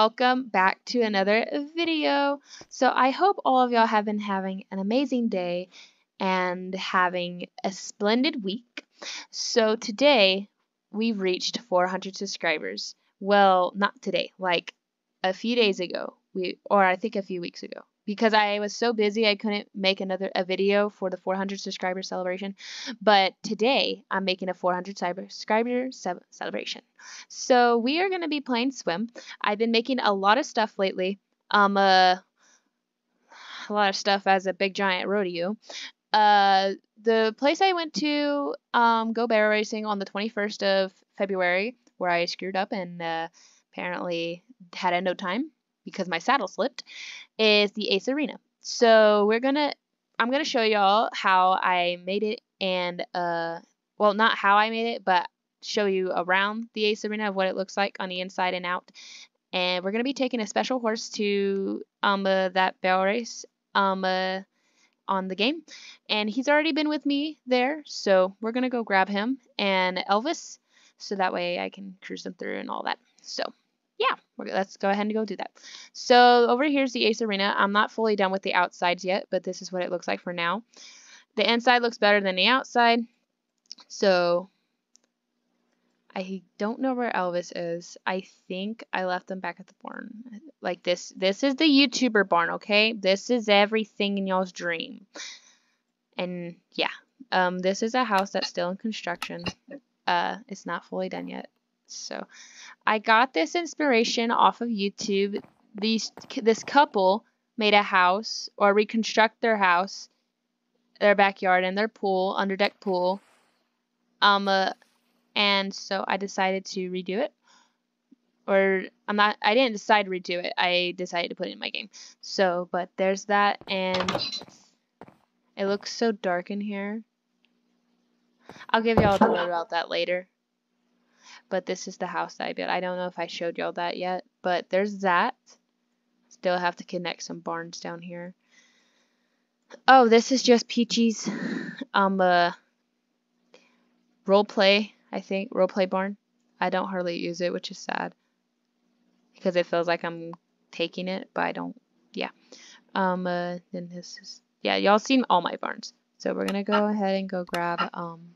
Welcome back to another video. So I hope all of y'all have been having an amazing day and having a splendid week. So today we've reached 400 subscribers. Well, not today, like a few days ago. We or I think a few weeks ago because I was so busy I couldn't make another a video for the 400 subscriber celebration. But today I'm making a 400 subscriber celebration. So we are going to be playing SWEM. I've been making a lot of stuff lately. Um, uh, a lot of stuff as a big giant rodeo. Uh, the place I went to um, go barrel racing on the 21st of February, where I screwed up and uh, apparently had a no time because my saddle slipped, is the Ace Arena. So we're gonna, I'm gonna show y'all how I made it and uh, well, not how I made it, but show you around the Ace Arena of what it looks like on the inside and out. And we're gonna be taking a special horse to um uh, that barrel race um uh, on the game, and he's already been with me there, so we're gonna go grab him and Elvis, so that way I can cruise them through and all that. So yeah, let's go ahead and go do that. So over here's the Ace Arena. I'm not fully done with the outsides yet, but this is what it looks like for now. The inside looks better than the outside. So I don't know where Elvis is. I think I left him back at the barn. Like this this is the YouTuber barn, okay? This is everything in y'all's dream. And yeah, um this is a house that's still in construction. Uh it's not fully done yet. So I got this inspiration off of YouTube. These this couple made a house or reconstruct their house, their backyard and their pool, underdeck pool. Um uh, and so I decided to redo it. Or I'm not I didn't decide to redo it. I decided to put it in my game. So, but there's that and it looks so dark in here. I'll give y'all a note about that later but this is the house that I built. I don't know if I showed y'all that yet, but there's that. Still have to connect some barns down here. Oh, this is just Peachy's um uh role play, I think, role play barn. I don't hardly use it, which is sad. Because it feels like I'm taking it, but I don't yeah. Um uh then this is yeah, y'all seen all my barns. So we're gonna go ahead and go grab um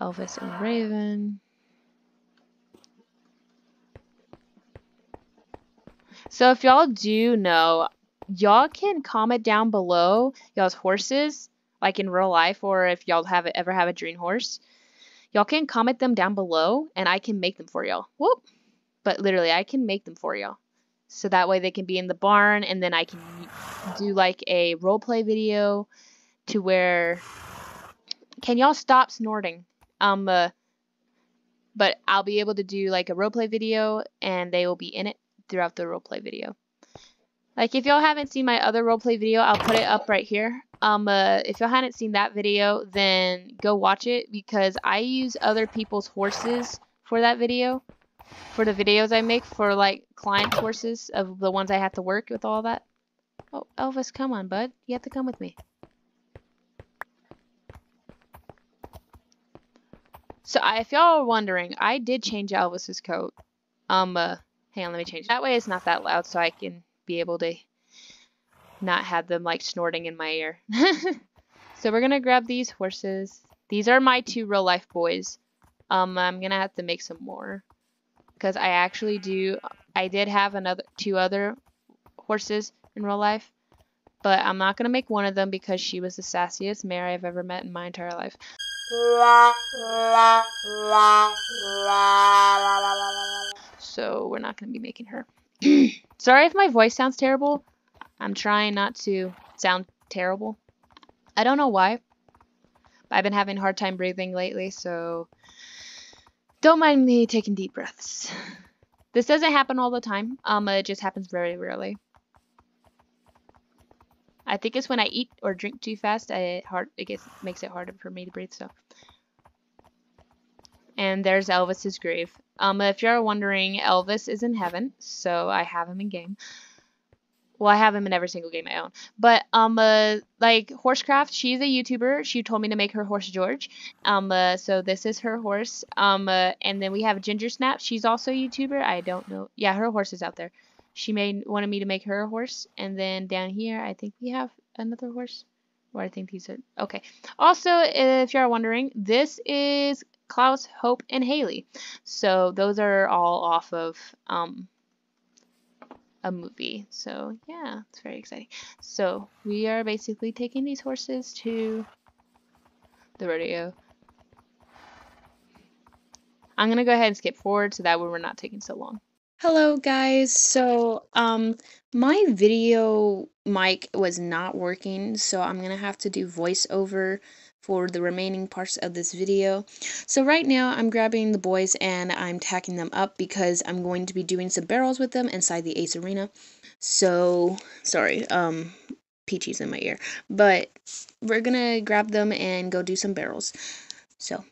Elvis and Raven. So if y'all do know, y'all can comment down below y'all's horses, like in real life, or if y'all have ever have a dream horse. Y'all can comment them down below, and I can make them for y'all. Whoop! But literally, I can make them for y'all. So that way they can be in the barn, and then I can do like a roleplay video to where. Can y'all stop snorting? Um, uh, but I'll be able to do like a roleplay video, and they will be in it throughout the roleplay video. Like if y'all haven't seen my other roleplay video, I'll put it up right here. Um, uh, if y'all hadn't seen that video, then go watch it because I use other people's horses for that video. For the videos I make for like client horses of the ones I have to work with all that. Oh, Elvis, come on, bud. You have to come with me. So if y'all are wondering, I did change Elvis's coat. Um, uh, Hang on, let me change. That way it's not that loud so I can be able to not have them like snorting in my ear. so we're going to grab these horses. These are my two real life boys. Um, I'm going to have to make some more. Because I actually do, I did have another two other horses in real life. But I'm not going to make one of them because she was the sassiest mare I've ever met in my entire life. So we're not going to be making her. Sorry if my voice sounds terrible. I'm trying not to sound terrible. I don't know why. I've been having a hard time breathing lately, so don't mind me taking deep breaths. This doesn't happen all the time. Um, it just happens very rarely. I think it's when I eat or drink too fast, I hard it gets makes it harder for me to breathe. So, and there's Elvis's grave. Um, if you're wondering, Elvis is in heaven, so I have him in game. well, I have him in every single game I own. But um, uh, like Horsecraft, she's a YouTuber. She told me to make her horse George. Um, uh, so this is her horse. Um, uh, and then we have Ginger Snap. She's also a YouTuber. I don't know. Yeah, her horse is out there. She made wanted me to make her a horse. And then down here, I think we have another horse. Or I think these are okay. Also, if you're wondering, this is Klaus, Hope, and Haley. So those are all off of um a movie. So yeah, it's very exciting. So we are basically taking these horses to the rodeo. I'm gonna go ahead and skip forward so that way we're not taking so long. Hello guys, so um my video mic was not working so I'm gonna have to do voiceover for the remaining parts of this video. So right now I'm grabbing the boys and I'm tacking them up because I'm going to be doing some barrels with them inside the Ace Arena. So, sorry, um, Peachy's in my ear. But we're gonna grab them and go do some barrels. So,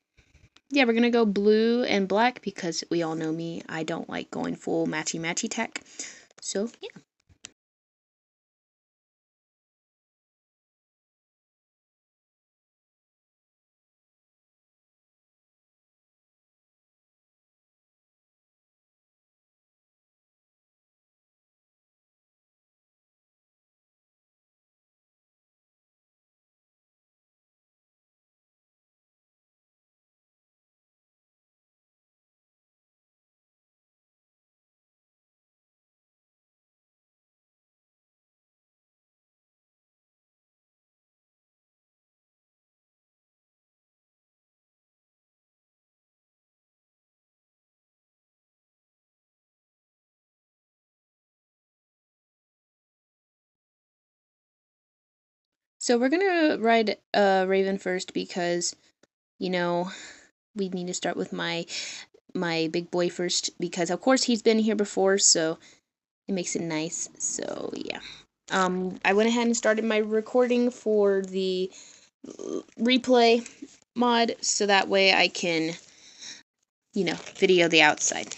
yeah, we're gonna go blue and black because we all know me. I don't like going full matchy matchy tech. So, yeah. So we're gonna ride uh, Raven first because, you know, we need to start with my my big boy first because of course he's been here before, so it makes it nice. So yeah, um, I went ahead and started my recording for the replay mod, so that way I can, you know, video the outside.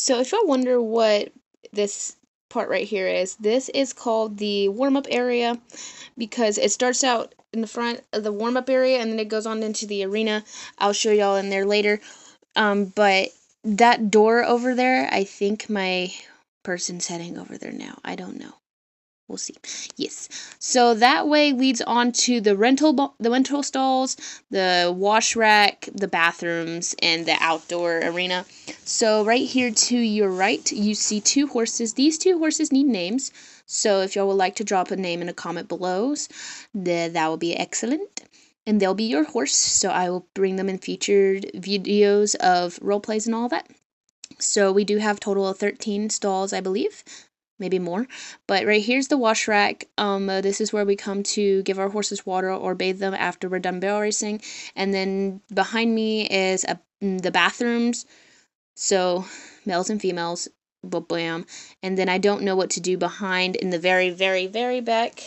So if y'all wonder what this part right here is, this is called the warm-up area because it starts out in the front of the warm-up area and then it goes on into the arena. I'll show y'all in there later. Um, but that door over there, I think my person's heading over there now. I don't know. We'll see. Yes. So that way leads on to the rental the rental stalls, the wash rack, the bathrooms, and the outdoor arena. So right here to your right, you see two horses. These two horses need names. So if y'all would like to drop a name in a comment below, then that would be excellent. And they'll be your horse. So I will bring them in featured videos of role plays and all that. So we do have total of 13 stalls, I believe maybe more. But right here's the wash rack. Um, uh, this is where we come to give our horses water or bathe them after we're done barrel racing. And then behind me is a, mm, the bathrooms. So males and females, bam. And then I don't know what to do behind in the very, very, very back.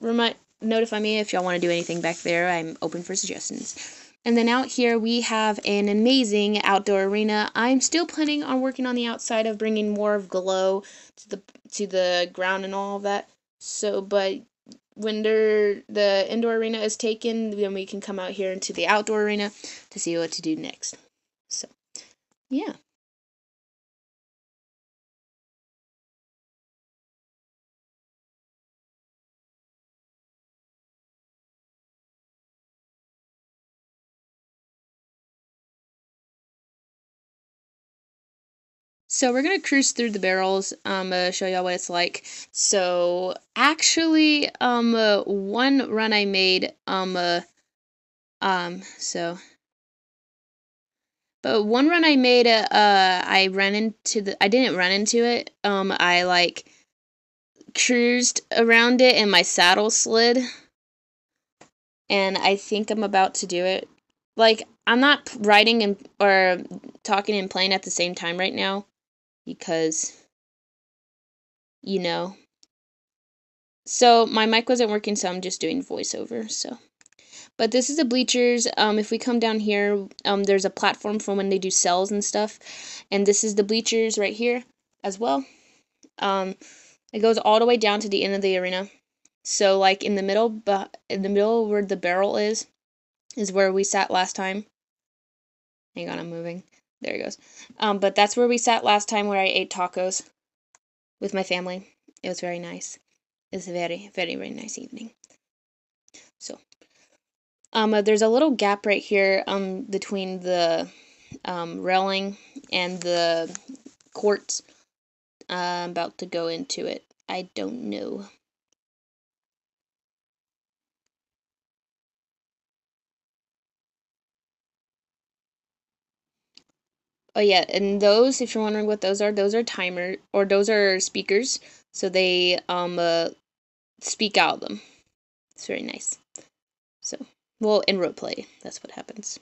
Remind, notify me if y'all want to do anything back there. I'm open for suggestions. And then out here we have an amazing outdoor arena. I'm still planning on working on the outside of bringing more of glow to the to the ground and all of that. So, but when the indoor arena is taken, then we can come out here into the outdoor arena to see what to do next. So, yeah. So we're gonna cruise through the barrels. Um, uh, show y'all what it's like. So actually, um, uh, one run I made, um, uh, um, so, but one run I made, uh, uh, I ran into the, I didn't run into it. Um, I like cruised around it and my saddle slid. And I think I'm about to do it. Like I'm not writing and or talking and playing at the same time right now because you know. So my mic wasn't working, so I'm just doing voiceover. So, but this is the bleachers. Um, if we come down here, um, there's a platform for when they do cells and stuff, and this is the bleachers right here as well. Um, it goes all the way down to the end of the arena. So like in the middle, but in the middle where the barrel is, is where we sat last time. Hang on, I'm moving. There it goes. Um, but that's where we sat last time where I ate tacos with my family. It was very nice. It was a very, very, very nice evening. So, um, uh, there's a little gap right here um, between the um, railing and the courts. Uh, I'm about to go into it. I don't know. Oh yeah, and those, if you're wondering what those are, those are timer or those are speakers. So they um uh, speak out them. It's very nice. So well in roleplay, that's what happens.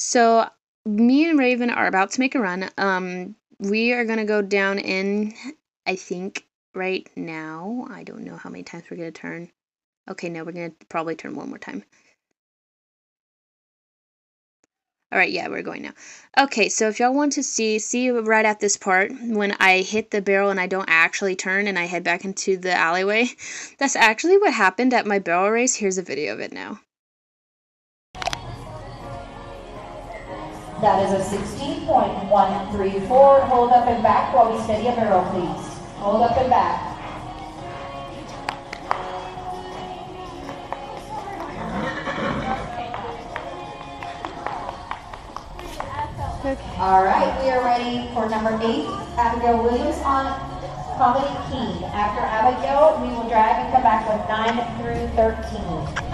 So me and Raven are about to make a run. Um, we are gonna go down in, I think, right now. I don't know how many times we're gonna turn. Okay, no, we're gonna probably turn one more time. All right, yeah, we're going now. Okay, so if y'all want to see, see right at this part, when I hit the barrel and I don't actually turn and I head back into the alleyway, that's actually what happened at my barrel race. Here's a video of it now. That is a 16.134. Hold up and back while we steady a barrel, please. Hold up and back. Okay. All right, we are ready for number eight, Abigail Williams on Comedy Key. After Abigail, we will drag and come back with 9 through 13.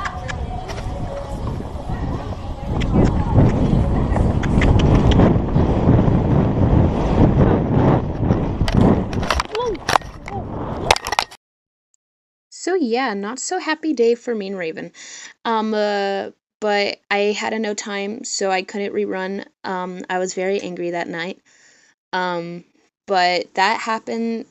So yeah, not so happy day for me and Raven. Um, uh, but I had a no time, so I couldn't rerun. Um, I was very angry that night. Um, but that happened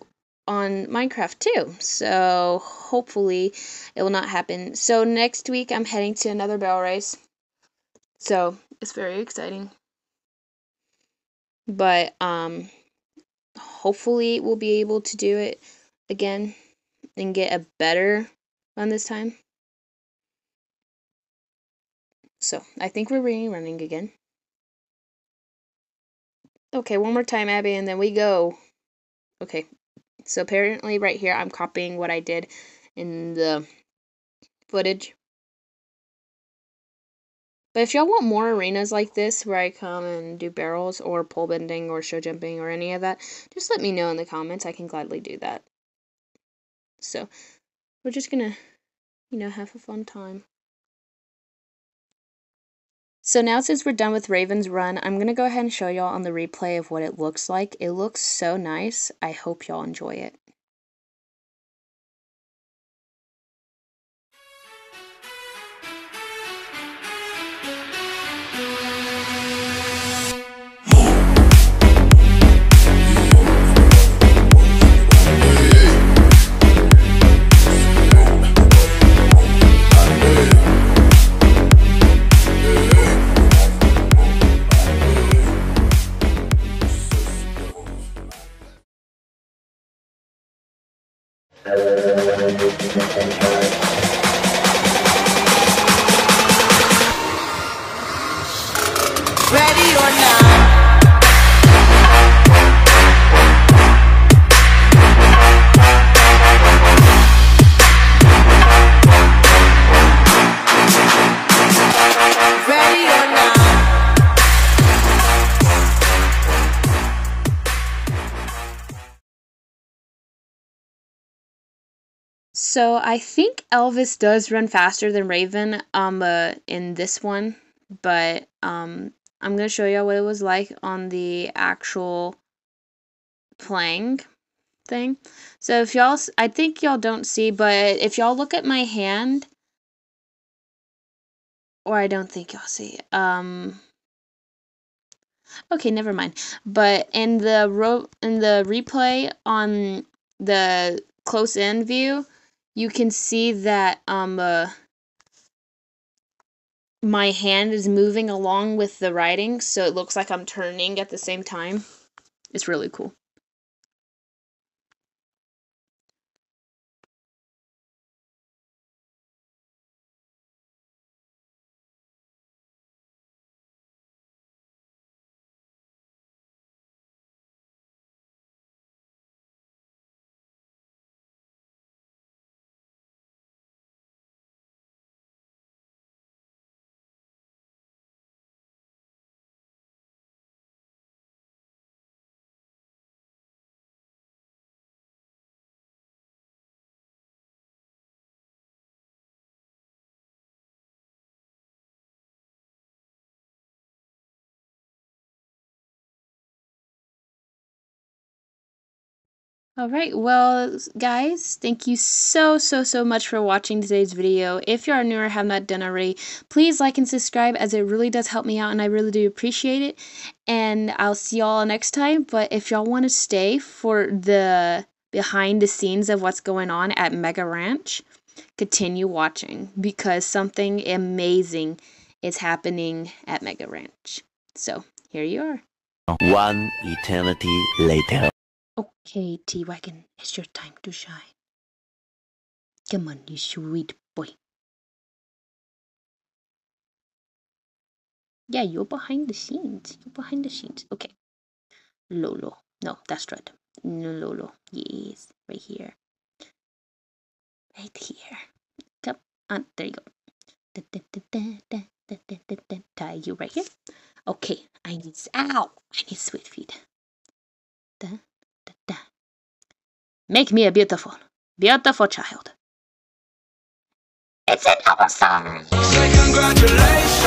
on Minecraft too, so hopefully it will not happen. So next week I'm heading to another barrel race. So it's very exciting. But um, hopefully we'll be able to do it again and get a better one this time. So I think we're running again. Okay, one more time, Abby, and then we go. Okay, so apparently right here I'm copying what I did in the footage. But if y'all want more arenas like this where I come and do barrels or pole bending or show jumping or any of that, just let me know in the comments. I can gladly do that. So we're just gonna, you know, have a fun time. So now since we're done with Raven's Run, I'm going to go ahead and show y'all on the replay of what it looks like. It looks so nice. I hope y'all enjoy it. So I think Elvis does run faster than Raven um uh, in this one, but um I'm gonna show y'all what it was like on the actual playing thing. So if y'all, I think y'all don't see, but if y'all look at my hand, or I don't think y'all see. Um. Okay, never mind. But in the ro- in the replay on the close in view, you can see that um uh, my hand is moving along with the writing, so it looks like I'm turning at the same time. It's really cool. All right, well, guys, thank you so, so, so much for watching today's video. If you are new or have not done already, please like and subscribe as it really does help me out and I really do appreciate it. And I'll see y'all next time. But if y'all want to stay for the behind the scenes of what's going on at Mega Ranch, continue watching because something amazing is happening at Mega Ranch. So here you are. One eternity later. Okay, T Wagon, it's your time to shine. Come on, you sweet boy. Yeah, you're behind the scenes. You're behind the scenes. Okay. Lolo. No, that's right. Lolo. Yes, right here. Right here. Come on. There you go. Da, da, da, Tie you right here. Okay, I need. Ow! I need sweet feet. Da, Make me a beautiful, beautiful child. It's an awesome. Say congratulations.